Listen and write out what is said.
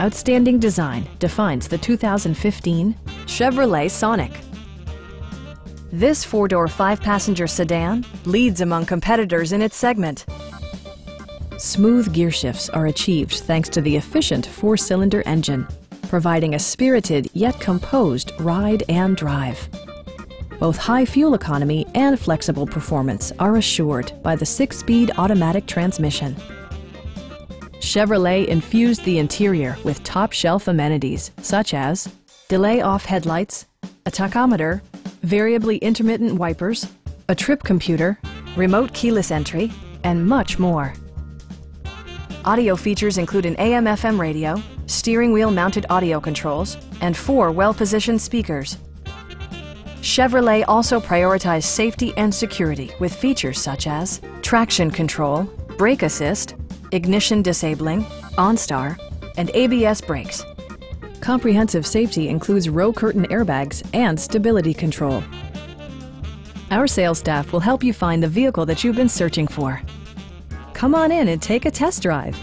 Outstanding design defines the 2015 Chevrolet Sonic. This four-door, five-passenger sedan leads among competitors in its segment. Smooth gear shifts are achieved thanks to the efficient four-cylinder engine, providing a spirited yet composed ride and drive. Both high fuel economy and flexible performance are assured by the six-speed automatic transmission. Chevrolet infused the interior with top-shelf amenities such as delay-off headlights, a tachometer, variably intermittent wipers, a trip computer, remote keyless entry, and much more. Audio features include an AM-FM radio, steering wheel mounted audio controls, and four well-positioned speakers. Chevrolet also prioritized safety and security with features such as traction control, brake assist, ignition disabling, OnStar, and ABS brakes. Comprehensive safety includes row curtain airbags and stability control. Our sales staff will help you find the vehicle that you've been searching for. Come on in and take a test drive.